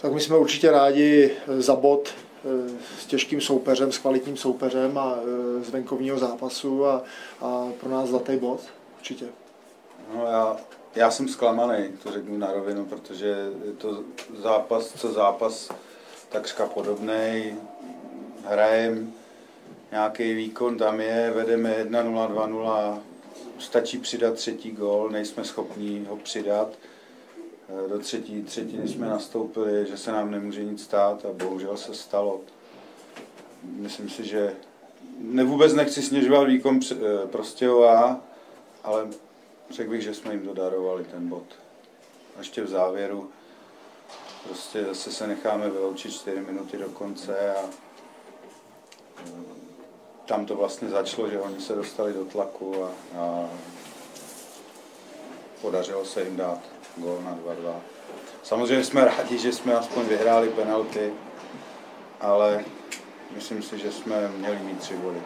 Tak my jsme určitě rádi za bod s těžkým soupeřem, s kvalitním soupeřem a z venkovního zápasu a, a pro nás zlatý bod, určitě. No já, já jsem zklamaný, to řeknu na rovinu, protože je to zápas, co zápas takřka podobný. Hrajem nějaký výkon tam je, vedeme 1-0, 2-0, stačí přidat třetí gol, nejsme schopni ho přidat. Do třetí třetiny jsme nastoupili, že se nám nemůže nic stát a bohužel se stalo. Myslím si, že ne, vůbec nechci snižovat výkon Prostějová, ale řekl bych, že jsme jim dodarovali ten bod. A ještě v závěru prostě zase se necháme vyloučit 4 minuty do konce a tam to vlastně začalo, že oni se dostali do tlaku a, a podařilo se jim dát gol na 2-2. Samozřejmě jsme rádi, že jsme aspoň vyhráli penalty, ale myslím si, že jsme měli mít tři body.